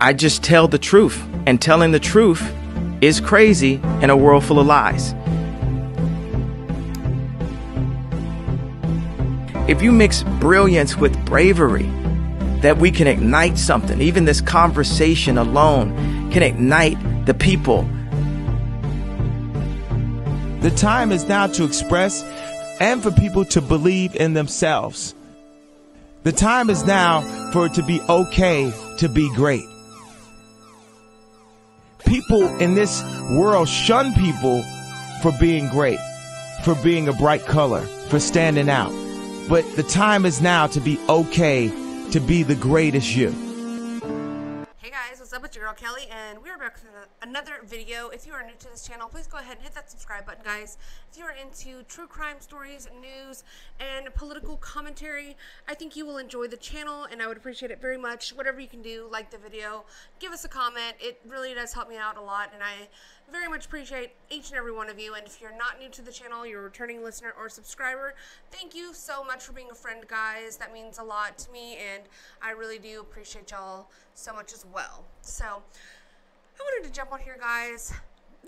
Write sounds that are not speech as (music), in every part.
I just tell the truth, and telling the truth is crazy in a world full of lies. If you mix brilliance with bravery, that we can ignite something. Even this conversation alone can ignite the people. The time is now to express and for people to believe in themselves. The time is now for it to be okay to be great. People in this world shun people for being great, for being a bright color, for standing out. But the time is now to be okay to be the greatest you. Hey guys, what's up? It's your girl Kelli, and we are back with another video. If you are new to this channel, please go ahead and hit that subscribe button, guys. If you are into true crime stories, news, and political commentary, I think you will enjoy the channel, and I would appreciate it very much. Whatever you can do, like the video, give us a comment. It really does help me out a lot, and I very much appreciate each and every one of you. And if you're not new to the channel, you're a returning listener or subscriber, thank you so much for being a friend, guys. That means a lot to me, and I really do appreciate y'all so much as well. So, I wanted to jump on here, guys.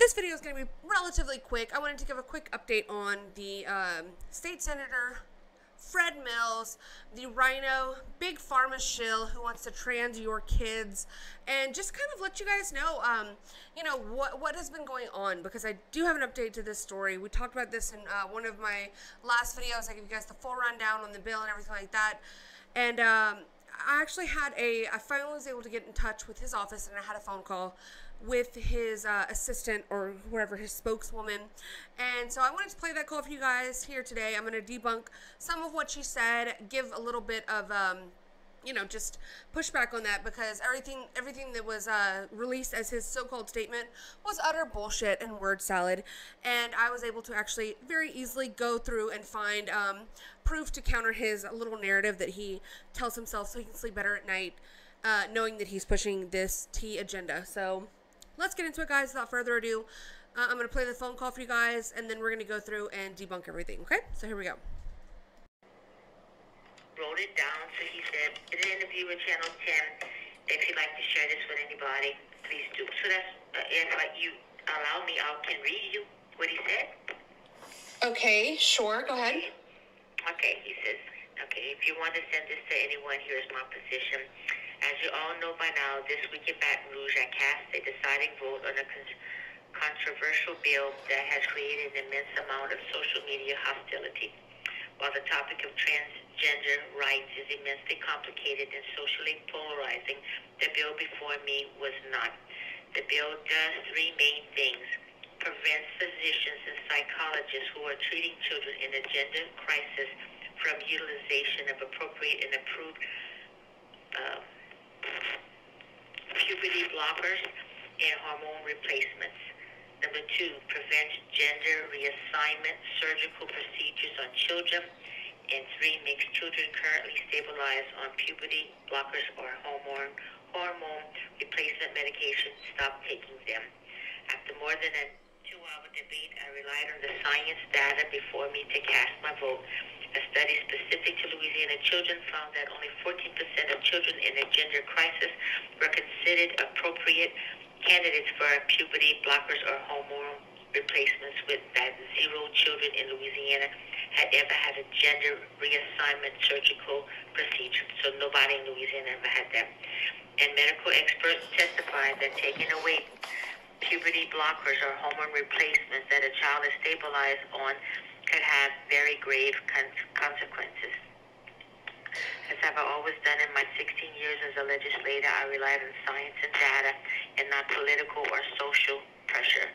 This video is going to be relatively quick. I wanted to give a quick update on the um, state senator Fred Mills, the RINO, big pharma shill who wants to trans your kids, and just kind of let you guys know, um, you know, what, what has been going on because I do have an update to this story. We talked about this in uh, one of my last videos. I gave you guys the full rundown on the bill and everything like that. And um, I actually had a, I finally was able to get in touch with his office and I had a phone call with his uh, assistant or whoever his spokeswoman. And so I wanted to play that call for you guys here today. I'm going to debunk some of what she said, give a little bit of um, you know, just push back on that because everything everything that was uh, released as his so-called statement was utter bullshit and word salad. And I was able to actually very easily go through and find um, proof to counter his little narrative that he tells himself so he can sleep better at night, uh, knowing that he's pushing this T agenda. So let's get into it, guys. Without further ado, uh, I'm going to play the phone call for you guys, and then we're going to go through and debunk everything. Okay? So here we go wrote it down. So he said, in an interview with Channel 10, if you'd like to share this with anybody, please do. So that's, uh, if uh, you allow me, I can read you what he said. Okay, sure. Go ahead. Okay, he says, okay, if you want to send this to anyone, here's my position. As you all know by now, this week in Baton Rouge, I cast a deciding vote on a con- controversial bill that has created an immense amount of social media hostility. While the topic of transgender rights is immensely complicated and socially polarizing, the bill before me was not. The bill does three main things. Prevents physicians and psychologists who are treating children in a gender crisis from utilization of appropriate and approved uh, puberty blockers and hormone replacements. Number two, prevent gender reassignment surgical procedures on children. And three, makes children currently stabilized on puberty blockers or hormone hormone replacement medication stop taking them. After more than a two-hour debate, I relied on the science data before me to cast my vote. A study specific to Louisiana children found that only 14% of children in a gender crisis were considered appropriate candidates for puberty blockers or hormone replacements with that zero children in Louisiana had ever had a gender reassignment surgical procedure. So nobody in Louisiana ever had that. And medical experts testified that taking away puberty blockers or hormone replacements that a child is stabilized on could have very grave consequences. As I've always done in my 16 years as a legislator, I relied on science and data and not political or social pressure.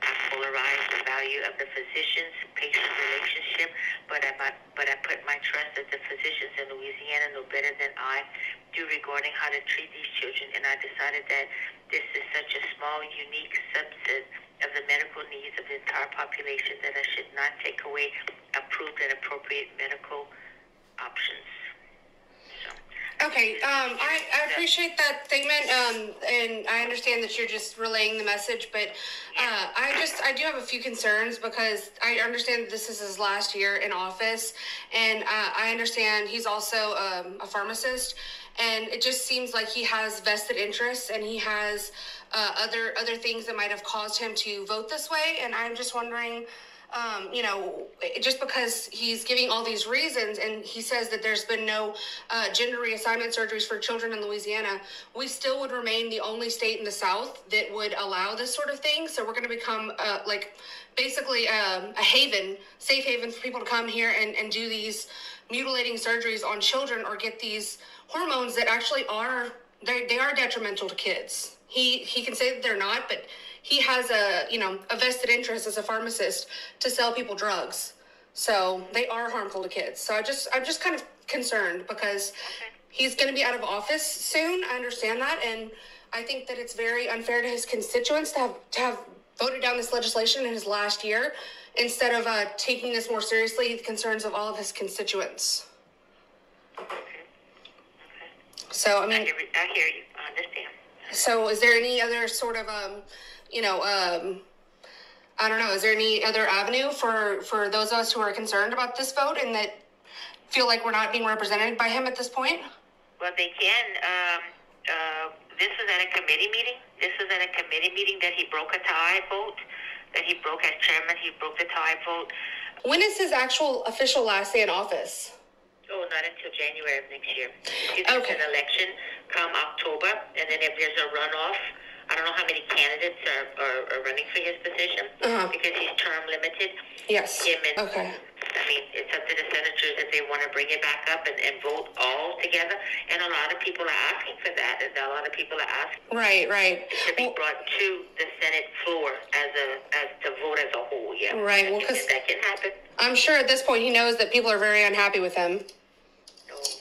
I polarized the value of the physician's-patient relationship, but I, but I put my trust that the physicians in Louisiana know better than I do regarding how to treat these children, and I decided that this is such a small, unique subset of the medical needs of the entire population that I should not take away approved and appropriate medical options. Okay, um, I, I appreciate that statement, um, and I understand that you're just relaying the message, but uh, I just I do have a few concerns because I understand that this is his last year in office, and uh, I understand he's also um, a pharmacist, and it just seems like he has vested interests and he has uh, other other things that might have caused him to vote this way. And I'm just wondering um, you know, just because he's giving all these reasons and he says that there's been no uh, gender reassignment surgeries for children in Louisiana, we still would remain the only state in the South that would allow this sort of thing. So we're going to become uh, like basically um, a haven, safe haven for people to come here and, and do these mutilating surgeries on children or get these hormones that actually are they they are detrimental to kids. He he can say that they're not, but he has a you know a vested interest as a pharmacist to sell people drugs. So they are harmful to kids. So I just I'm just kind of concerned because he's going to be out of office soon. I understand that, and I think that it's very unfair to his constituents to have to have voted down this legislation in his last year instead of uh, taking this more seriously, the concerns of all of his constituents. So I mean, I hear, I hear you. I understand. So is there any other sort of um, you know, um, I don't know, is there any other avenue for for those of us who are concerned about this vote and that feel like we're not being represented by him at this point? Well, they can. Um, uh, this was at a committee meeting. This was at a committee meeting that he broke a tie vote. That he broke as chairman. He broke the tie vote. When is his actual official last day in office? Oh, not until January of next year. If Okay. an election come October, and then if there's a runoff, I don't know how many candidates are, are, are running for his position Uh-huh. because he's term limited. Yes. Him and Okay. I mean, it's up to the senators if they want to bring it back up and, and vote all together. And a lot of people are asking for that. And a lot of people are asking Right, right. to be Well, brought to the Senate floor as a as to vote as a whole. Yeah. Right, well, I think 'cause- that can happen. I'm sure at this point he knows that people are very unhappy with him.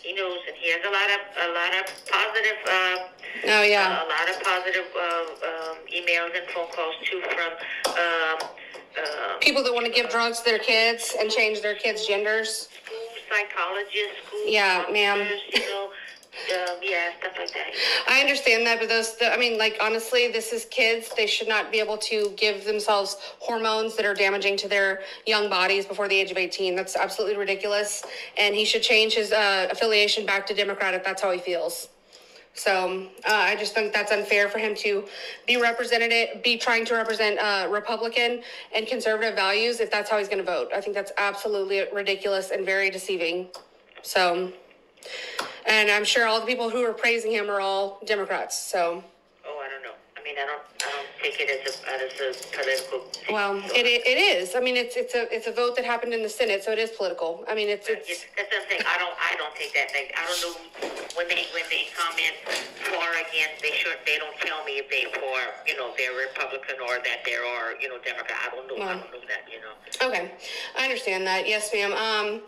He knows, and he has a lot of a lot of positive. Uh, Oh yeah. a lot of positive uh, um, emails and phone calls too from um, um, People that want to give drugs to their kids and change their kids' genders. school psychologists, school Yeah, ma'am. You know, yeah, stuff like that. I understand that, but those, the, I mean, like, honestly, this is kids. They should not be able to give themselves hormones that are damaging to their young bodies before the age of 18. That's absolutely ridiculous. And he should change his uh, affiliation back to Democrat if that's how he feels. So uh, I just think that's unfair for him to be represented, be trying to represent uh, Republican and conservative values if that's how he's going to vote. I think that's absolutely ridiculous and very deceiving. So, and I'm sure all the people who are praising him are all Democrats. So, Oh, I don't know. I mean, I don't, I don't take it as a, as a political. thing. well, it, it, is. I mean, it's it's a it's a vote that happened in the Senate, so it is political. I mean, it's It's, that's what I'm. I don't, I don't take that. Like, I don't know when they when they comment for or against. They sure they don't tell me if they for you know they're Republican or that they are you know Democrat. I don't know. I don't know that. You know. Okay, I understand that. Yes, ma'am. Um,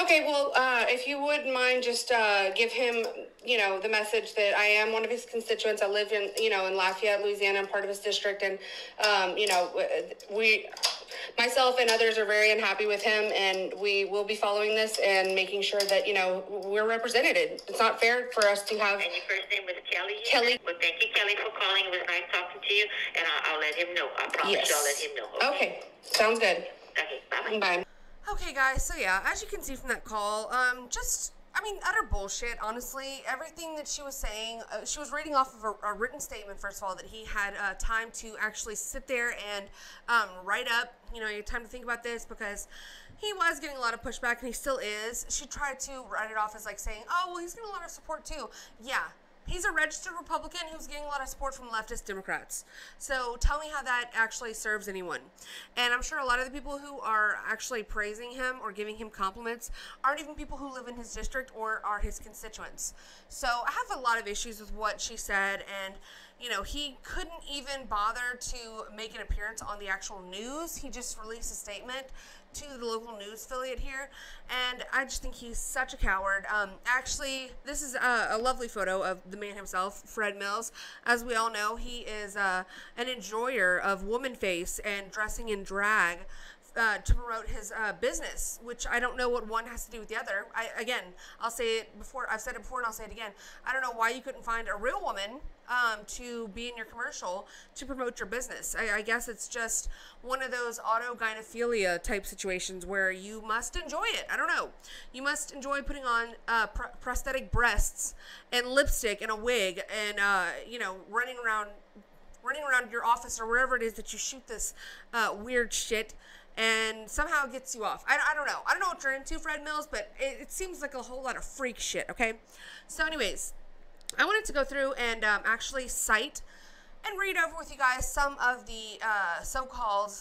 okay, well, uh, if you wouldn't mind, just uh, give him, you know, the message that I am one of his constituents. I live in, you know, in Lafayette, Louisiana. I'm part of his district, and um, you know, we, myself and others are very unhappy with him, and we will be following this and making sure that you know we're represented. It's not fair for us to have. And your first name was Kelli. Kelli. Well, thank you, Kelli, for calling. It was nice talking to you, and I'll, I'll let him know. I promise Yes. you, I'll let him know. Okay, sounds good. Okay. Bye. Bye. Okay, guys, so yeah, as you can see from that call, um, just, I mean, utter bullshit, honestly. Everything that she was saying, uh, she was reading off of a, a written statement, first of all, that he had uh, time to actually sit there and um, write up, you know, had time to think about this because he was getting a lot of pushback and he still is. She tried to write it off as like saying, oh, well, he's getting a lot of support too. Yeah, He's a registered Republican who's getting a lot of support from leftist Democrats. So tell me how that actually serves anyone. And I'm sure a lot of the people who are actually praising him or giving him compliments aren't even people who live in his district or are his constituents. So I have a lot of issues with what she said and you know, he couldn't even bother to make an appearance on the actual news. He just released a statement to the local news affiliate here, and I just think he's such a coward. Um, actually, this is a, a lovely photo of the man himself, Fred Mills. As we all know, he is uh, an enjoyer of woman face and dressing in drag uh, to promote his uh, business, which I don't know what one has to do with the other. I again, I'll say it before. I've said it before, and I'll say it again. I don't know why you couldn't find a real woman um, to be in your commercial to promote your business. I, I guess it's just one of those autogynephilia type situations where you must enjoy it. I don't know. You must enjoy putting on uh, pr- prosthetic breasts and lipstick and a wig and uh, you know running around running around your office or wherever it is that you shoot this uh, weird shit and somehow it gets you off. I, I don't know. I don't know what you're into, Fred Mills, but it, it seems like a whole lot of freak shit, okay? So, anyways, I wanted to go through and um, actually cite and read over with you guys some of the uh, so-called,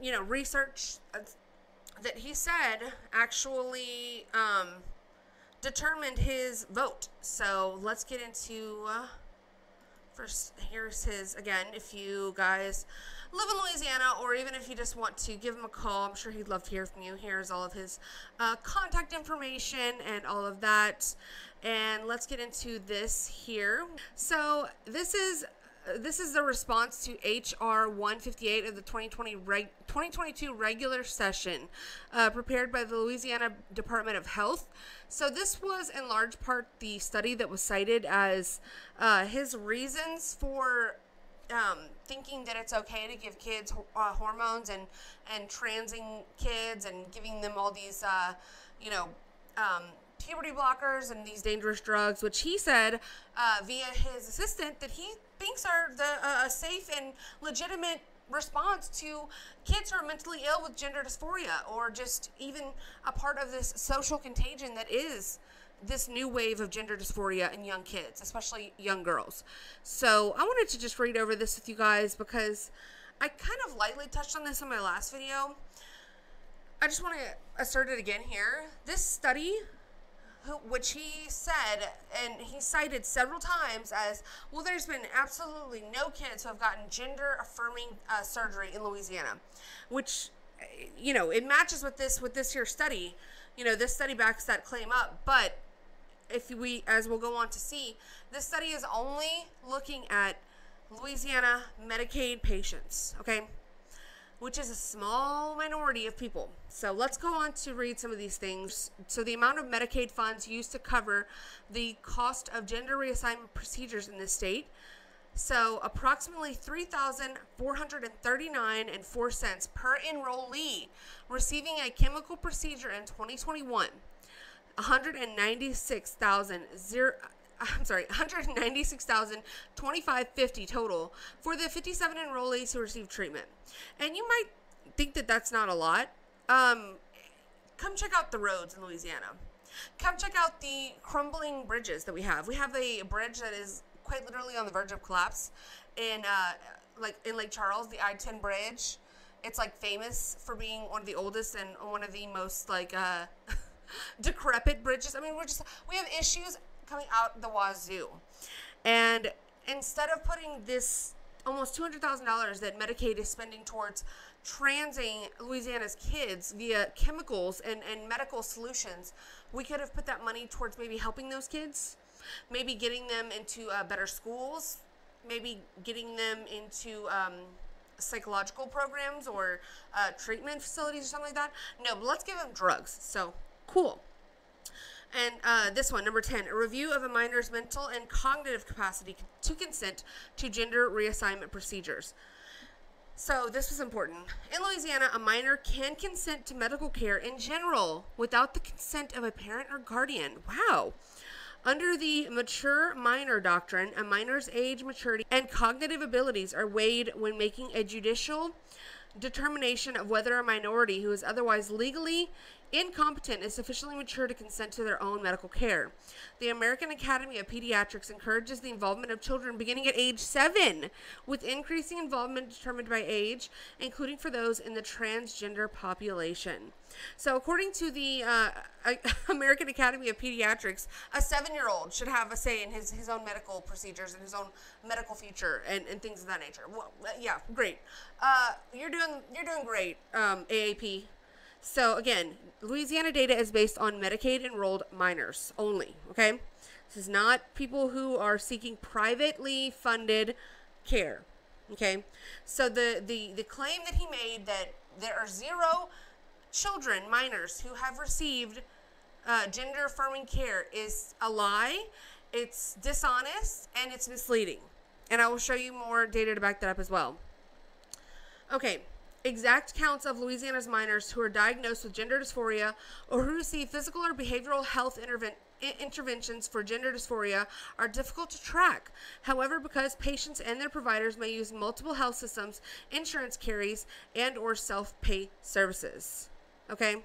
you know, research that he said actually um, determined his vote. So let's get into. Uh, first, here's his again. If you guys live in Louisiana, or even if you just want to give him a call, I'm sure he'd love to hear from you. Here's all of his uh, contact information and all of that. And let's get into this here. So this is this is the response to HR 158 of the 2020 reg- 2022 regular session, uh, prepared by the Louisiana Department of Health. So this was in large part the study that was cited as uh, his reasons for um, thinking that it's okay to give kids uh, hormones and and transing kids and giving them all these, uh, you know. Um, puberty blockers and these dangerous drugs, which he said uh, via his assistant that he thinks are the uh, a safe and legitimate response to kids who are mentally ill with gender dysphoria or just even a part of this social contagion that is this new wave of gender dysphoria in young kids, especially young girls. So I wanted to just read over this with you guys because I kind of lightly touched on this in my last video. I just want to assert it again here. This study who, which he said and he cited several times as well there's been absolutely no kids who have gotten gender affirming uh, surgery in louisiana which you know it matches with this with this here study. You know this study backs that claim up but if we as we'll go on to see this study is only looking at louisiana medicaid patients okay which is a small minority of people. So let's go on to read some of these things. So, the amount of Medicaid funds used to cover the cost of gender reassignment procedures in this state. So, approximately 3,439 and 4 cents per enrollee receiving a chemical procedure in 2021. 196,000 (laughs) I'm sorry, 196,2550 total for the 57 enrollees who received treatment. And you might think that that's not a lot. Um, come check out the roads in Louisiana. Come check out the crumbling bridges that we have. We have a bridge that is quite literally on the verge of collapse in uh, like in Lake Charles, the I-10 bridge. It's like famous for being one of the oldest and one of the most like uh, (laughs) decrepit bridges. I mean, we're just we have issues coming out the wazoo. And instead of putting this almost $200,000 that Medicaid is spending towards transing Louisiana's kids via chemicals and, and medical solutions, we could have put that money towards maybe helping those kids, maybe getting them into uh, better schools, maybe getting them into um, psychological programs or uh, treatment facilities or something like that. No, but let's give them drugs. So, cool. And uh, this one, number 10, a review of a minor's mental and cognitive capacity to consent to gender reassignment procedures. So, this was important. In Louisiana, a minor can consent to medical care in general without the consent of a parent or guardian. Wow. Under the mature minor doctrine, a minor's age, maturity, and cognitive abilities are weighed when making a judicial determination of whether a minority who is otherwise legally incompetent is sufficiently mature to consent to their own medical care. The American Academy of Pediatrics encourages the involvement of children beginning at age seven, with increasing involvement determined by age, including for those in the transgender population. So, according to the uh, (laughs) American Academy of Pediatrics, a seven-year-old should have a say in his, his own medical procedures and his own medical future and, and things of that nature. Well, yeah, great. Uh, you're doing you're doing great, um, AAP. So again, Louisiana data is based on Medicaid enrolled minors only. Okay, this is not people who are seeking privately funded care. Okay, so the the the claim that he made that there are zero children, minors, who have received uh, gender affirming care is a lie, it's dishonest, and it's misleading. And I will show you more data to back that up as well. Okay, exact counts of Louisiana's minors who are diagnosed with gender dysphoria or who receive physical or behavioral health intervention interventions for gender dysphoria are difficult to track. However, because patients and their providers may use multiple health systems, insurance carries, and or self-pay services. Okay.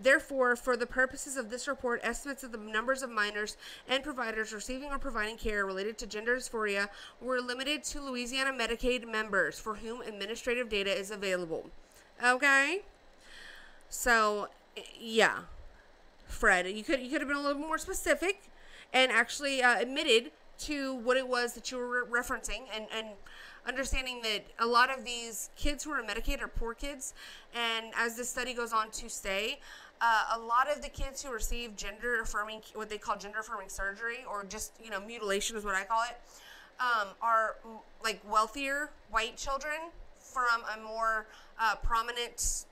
Therefore, for the purposes of this report, estimates of the numbers of minors and providers receiving or providing care related to gender dysphoria were limited to Louisiana Medicaid members for whom administrative data is available. Okay. So, yeah. Fred, you could you could have been a little more specific and actually uh, admitted to what it was that you were re- referencing and and understanding that a lot of these kids who are Medicaid are poor kids, and as this study goes on to say, uh, a lot of the kids who receive gender affirming, what they call gender affirming surgery, or just you know mutilation is what I call it, um, are like wealthier white children from a more uh, prominent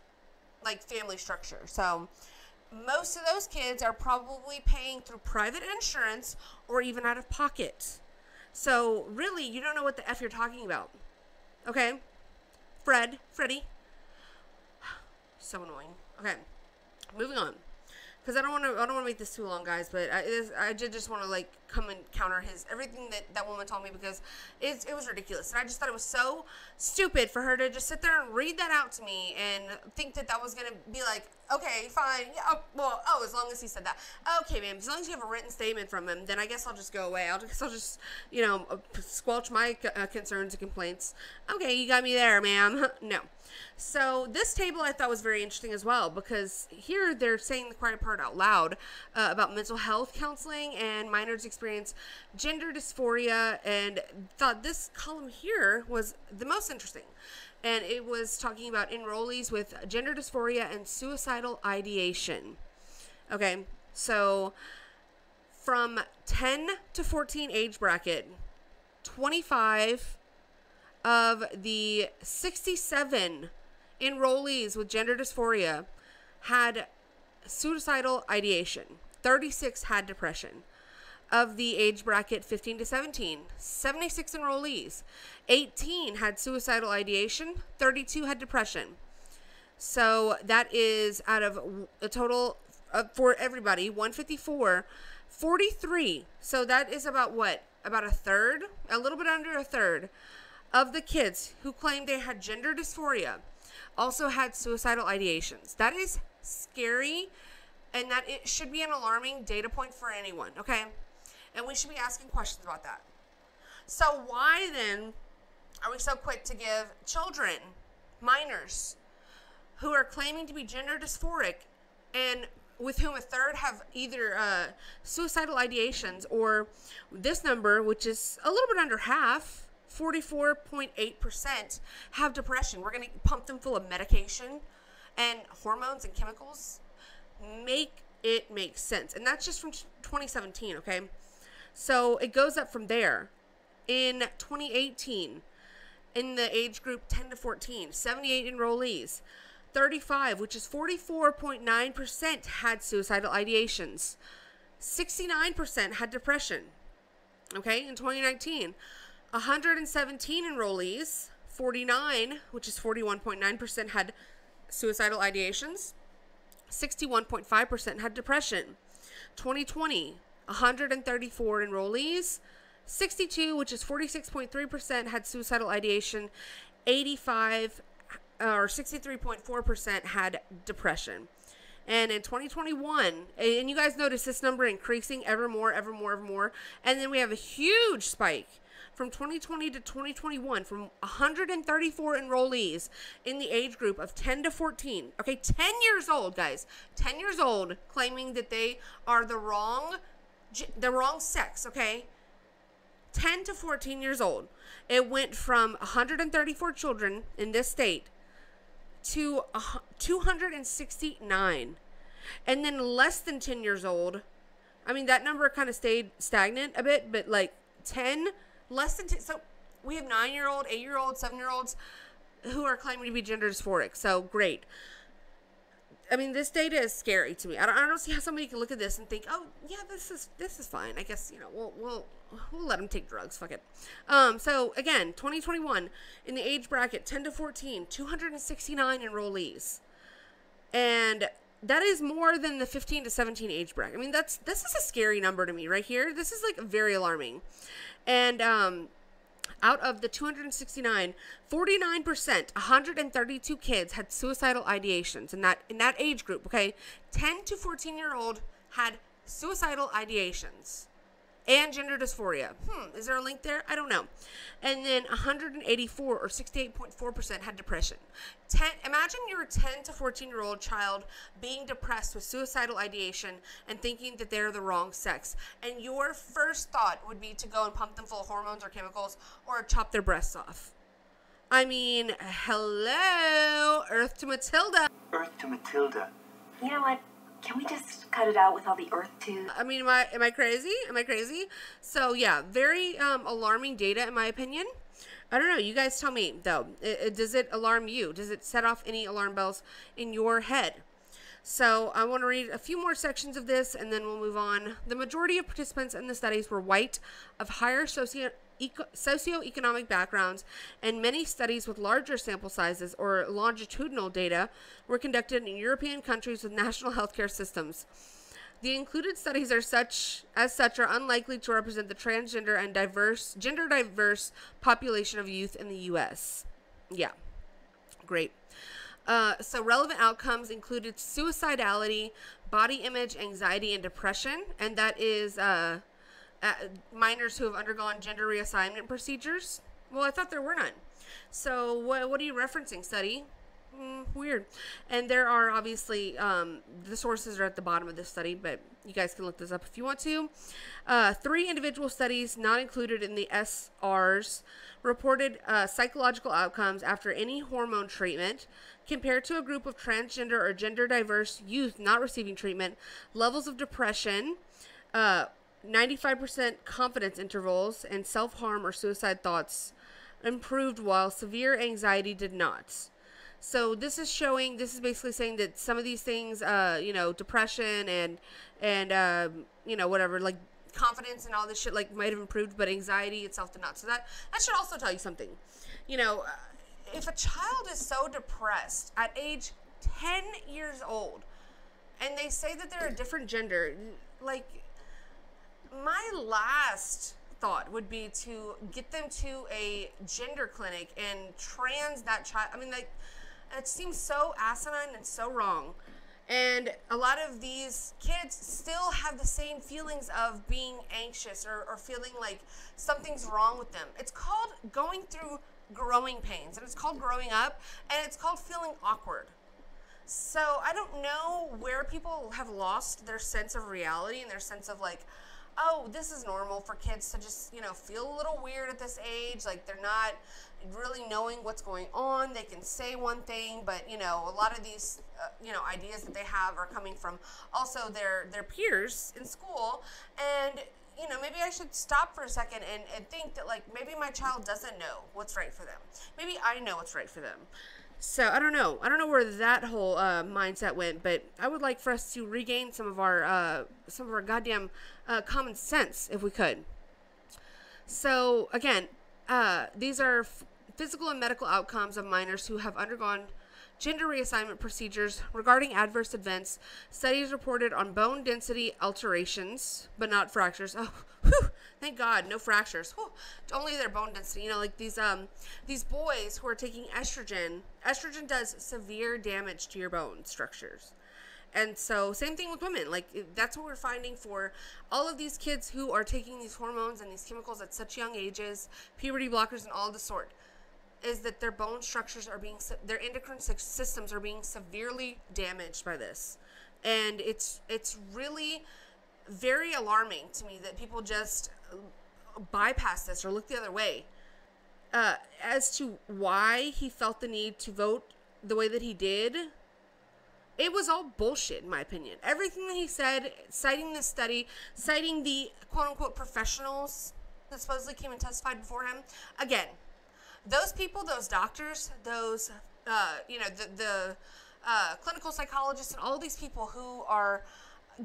like family structure. So most of those kids are probably paying through private insurance or even out of pocket. So really, you don't know what the f you're talking about. Okay, Fred, Freddie. (sighs) So annoying. Okay, moving on because I don't want to. I don't want to make this too long, guys. But I, I did just want to like come and counter his everything that that woman told me because it it was ridiculous, and I just thought it was so stupid for her to just sit there and read that out to me and think that that was gonna be like, okay, fine, yeah, oh, well, oh, as long as he said that, okay, ma'am, as long as you have a written statement from him, then I guess I'll just go away. I'll just, I'll just, you know, squelch my uh, concerns and complaints. Okay, you got me there, ma'am. (laughs) no. So this table I thought was very interesting as well because here they're saying the quiet part out loud uh, about mental health counseling and minors experience gender dysphoria and thought this column here was the most interesting. And it was talking about enrollees with gender dysphoria and suicidal ideation. Okay, so from 10 to 14 age bracket, 25 of the 67 enrollees with gender dysphoria had suicidal ideation. 36 had depression. Of the age bracket 15 to 17, 76 enrollees. 18 had suicidal ideation, 32 had depression. So that is out of a total of, for everybody 154, 43. So that is about what? About a third, a little bit under a third of the kids who claimed they had gender dysphoria also had suicidal ideations. That is scary and that it should be an alarming data point for anyone, okay? And we should be asking questions about that. So, why then are we so quick to give children, minors, who are claiming to be gender dysphoric and with whom a third have either uh, suicidal ideations or this number, which is a little bit under half, 44.8% have depression. We're going to pump them full of medication and hormones and chemicals. Make it make sense. And that's just from 2017, okay? So it goes up from there. In 2018, in the age group 10 to 14, 78 enrollees. 35, which is 44.9%, had suicidal ideations. 69% had depression. Okay, in 2019, 117 enrollees, 49, which is 41.9%, had suicidal ideations. 61.5% had depression. 2020, 134 enrollees, 62, which is 46.3%, had suicidal ideation. 85 uh, or 63.4% had depression. And in 2021, and you guys notice this number increasing ever more, ever more, ever more. And then we have a huge spike from 2020 to 2021 from 134 enrollees in the age group of 10 to 14. Okay, 10 years old, guys. 10 years old claiming that they are the wrong the wrong sex, okay? 10 to 14 years old. It went from 134 children in this state to 269. And then less than 10 years old, I mean, that number kind of stayed stagnant a bit, but like 10 less than 10. So we have nine year old, eight year old, seven year olds. who are claiming to be gender dysphoric. So great. I mean, this data is scary to me. I don't, I don't see how somebody can look at this and think, "Oh, yeah, this is this is fine." I guess you know we'll we'll we'll let them take drugs. Fuck it. Um, so again, 2021 in the age bracket 10 to 14, 269 enrollees, and that is more than the 15 to 17 age bracket. I mean, that's this is a scary number to me right here. This is like very alarming, and um out of the 269, 49%, 132 kids had suicidal ideations in that in that age group, okay? 10 to 14 year old had suicidal ideations and gender dysphoria. Hmm, is there a link there? I don't know. And then 184 or 68.4% had depression. 10 imagine you're 10 to 14 year old child being depressed with suicidal ideation and thinking that they're the wrong sex. And your first thought would be to go and pump them full of hormones or chemicals or chop their breasts off. I mean, hello, Earth to Matilda. Earth to Matilda. You know what? Can we just cut it out with all the earth too? I mean, am I am I crazy? Am I crazy? So yeah, very um, alarming data in my opinion. I don't know. You guys tell me though. It, it, does it alarm you? Does it set off any alarm bells in your head? So I want to read a few more sections of this, and then we'll move on. The majority of participants in the studies were white, of higher socio eco- socioeconomic backgrounds, and many studies with larger sample sizes or longitudinal data were conducted in European countries with national (laughs) healthcare systems. The included studies are such as such are unlikely to represent the transgender and diverse gender diverse population of youth in the US. Yeah. Great. Uh, so relevant outcomes included suicidality, body image, anxiety, and depression, and that is uh, minors who have undergone gender reassignment procedures. Well, I thought there were none. So what, what are you referencing, study? Mm, weird. And there are obviously um, the sources are at the bottom of this study, but you guys can look this up if you want to. Uh, three individual studies not included in the SRs reported uh, psychological outcomes after any hormone treatment compared to a group of transgender or gender diverse youth not receiving treatment. Levels of depression. Uh, 95% confidence intervals and self harm or suicide thoughts improved while severe anxiety did not. So this is showing. This is basically saying that some of these things, uh, you know, depression and and um, you know whatever, like confidence and all this shit, like might have improved, but anxiety itself did not. So that that should also tell you something. You know, uh, if a child is so depressed at age ten years old, and they say that they're a different gender, like my last thought would be to get them to a gender clinic and trans that child. I mean, like it seems so asinine and so wrong. And a lot of these kids still have the same feelings of being anxious or, or feeling like something's wrong with them. It's called going through growing pains, and it's called growing up, and it's called feeling awkward. So I don't know where people have lost their sense of reality and their sense of like, oh, this is normal for kids to just, you know, feel a little weird at this age. Like they're not really knowing what's going on. They can say one thing, but you know, a lot of these, uh, you know, ideas that they have are coming from also their their peers in school, and you know, maybe I should stop for a second and, and think that like maybe my child doesn't know what's right for them. Maybe I know what's right for them. So I don't know. I don't know where that whole uh, mindset went, but I would like for us to regain some of our uh, some of our goddamn uh, common sense if we could. So again, uh, these are physical and medical outcomes of minors who have undergone gender reassignment procedures regarding adverse events. Studies reported on bone density alterations, but not fractures. Oh, (laughs) whew, thank God, no fractures. Whew, only their bone density. You know, like these um these boys who are taking estrogen. Estrogen does severe damage to your bone structures. And so, same thing with women. Like, that's what we're finding for all of these kids who are taking these hormones and these chemicals at such young ages, puberty blockers, and all the sort is that their bone structures are being their endocrine systems are being severely damaged by this and it's it's really very alarming to me that people just bypass this or look the other way uh, as to why he felt the need to vote the way that he did it was all bullshit in my opinion. Everything that he said citing this study citing the quote unquote professionals that supposedly came and testified before him again those people, those doctors, those, uh, you know, the, the uh, clinical psychologists and all these people who are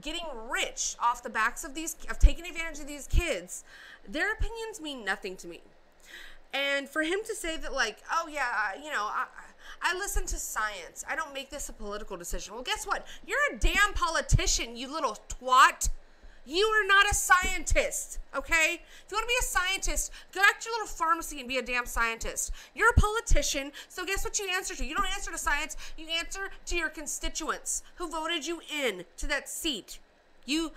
getting rich off the backs of these, of taking advantage of these kids, their opinions mean nothing to me. And for him to say that, like, oh yeah, you know, I, I listen to science. I don't make this a political decision. Well, guess what? You're a damn politician, you little twat. You are not a scientist, okay? If you want to be a scientist, go back to your little pharmacy and be a damn scientist. You're a politician, so guess what you answer to? You don't answer to science, you answer to your constituents who voted you in to that seat. You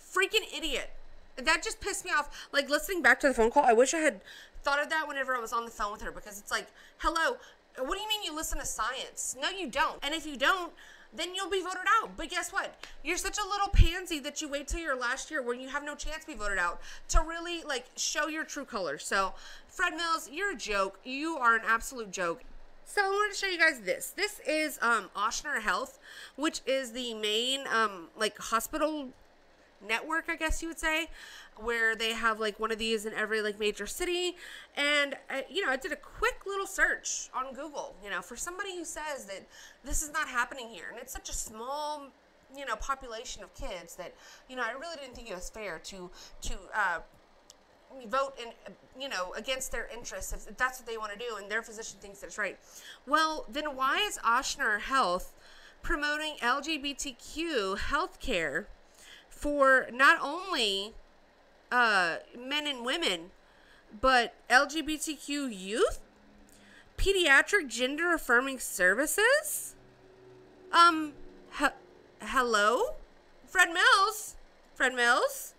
freaking idiot. That just pissed me off. Like listening back to the phone call, I wish I had thought of that whenever I was on the phone with her because it's like, hello, what do you mean you listen to science? No, you don't. And if you don't, then you'll be voted out. But guess what? You're such a little pansy that you wait till your last year when you have no chance to be voted out to really like show your true colors. So, Fred Mills, you're a joke. You are an absolute joke. So I wanted to show you guys this. This is um, Ochsner Health, which is the main um, like hospital network, I guess you would say, where they have like one of these in every like major city. And uh, you know, I did a quick little search on Google, you know, for somebody who says that this is not happening here, and it's such a small you know population of kids that you know I really didn't think it was fair to to uh, vote in you know against their interests if that's what they want to do and their physician thinks that's right well then why is Ochsner Health promoting LGBTQ healthcare for not only uh, men and women, but LGBTQ youth, pediatric gender affirming services. Um, he- hello, Fred Mills. Fred Mills.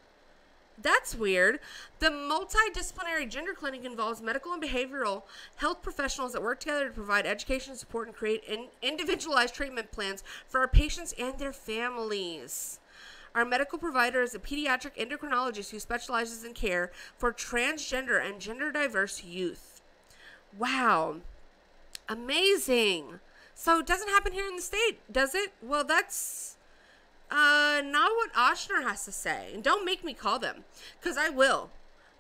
That's weird. The multidisciplinary gender clinic involves medical and behavioral health professionals that work together to provide education, support, and create in- individualized treatment plans for our patients and their families. Our medical provider is a pediatric endocrinologist who specializes in care for transgender and gender diverse youth. Wow. Amazing. So it doesn't happen here in the state, does it? Well, that's uh, not what Ochsner has to say. And don't make me call them, because I will.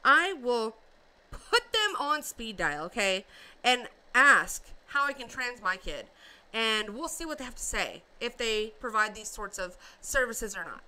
I will put them on speed dial, okay? And ask how I can trans my kid. And we'll see what they have to say if they provide these sorts of services or not.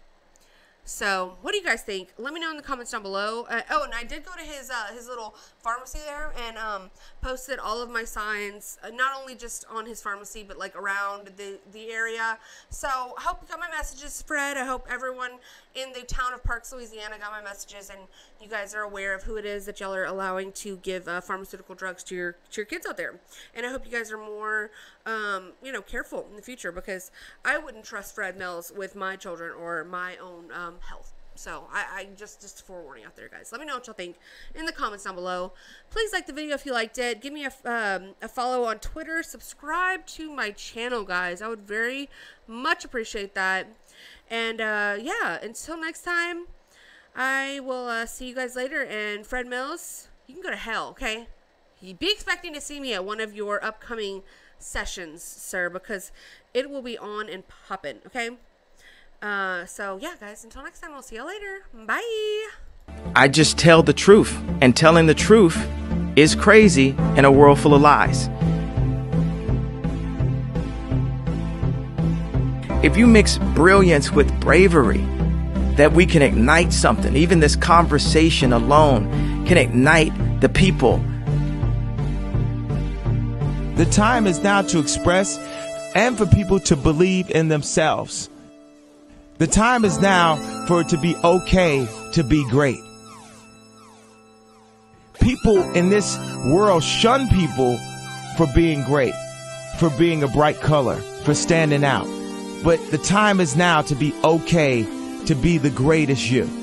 So, what do you guys think? Let me know in the comments down below. Uh, oh, and I did go to his uh, his little pharmacy there and um, posted all of my signs, uh, not only just on his pharmacy, but like around the the area. So, I hope you got my messages spread. I hope everyone in the town of Parks, Louisiana, got my messages, and you guys are aware of who it is that y'all are allowing to give uh, pharmaceutical drugs to your to your kids out there. And I hope you guys are more, um, you know, careful in the future because I wouldn't trust Fred Mills with my children or my own. Um, health. So I, I, just just forewarning out there, guys. Let me know what y'all think in the comments down below. Please like the video if you liked it. Give me a, um, a follow on Twitter. Subscribe to my channel, guys. I would very much appreciate that. And uh, yeah, until next time, I will uh, see you guys later. And Fred Mills, you can go to hell, okay? He be expecting to see me at one of your upcoming sessions, sir, because it will be on and popping, okay? Uh, so yeah, guys, until next time, we'll see you later. Bye. I just tell the truth, and telling the truth is crazy in a world full of lies. If you mix brilliance with bravery, that we can ignite something, even this conversation alone can ignite the people. The time is now to express and for people to believe in themselves. The time is now for it to be okay to be great. People in this world shun people for being great, for being a bright color, for standing out. But the time is now to be okay to be the greatest you.